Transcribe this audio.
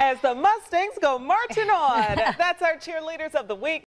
as the Mustangs go marching on. That's our cheerleaders of the week.